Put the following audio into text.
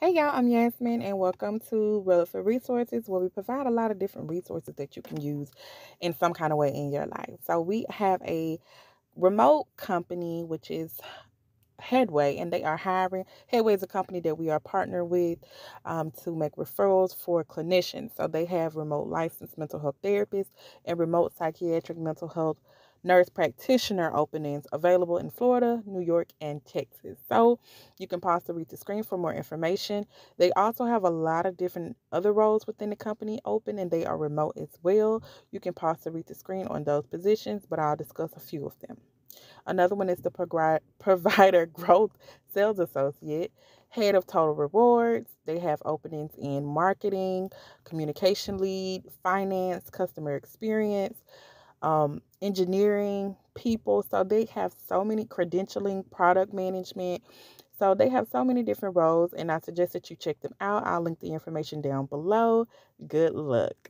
Hey y'all, I'm Yasmin and welcome to Releford Resources where we provide a lot of different resources that you can use in some kind of way in your life. So we have a remote company which is Headway and they are hiring. Headway is a company that we are partnered with um, to make referrals for clinicians. So they have remote licensed mental health therapists and remote psychiatric mental health nurse practitioner openings available in Florida, New York, and Texas. So you can pause to read the screen for more information. They also have a lot of different other roles within the company open and they are remote as well. You can pause to read the screen on those positions, but I'll discuss a few of them. Another one is the provider growth sales associate, head of total rewards. They have openings in marketing, communication lead, finance, customer experience, um, engineering, people. So they have so many credentialing, product management. So they have so many different roles, and I suggest that you check them out. I'll link the information down below. Good luck.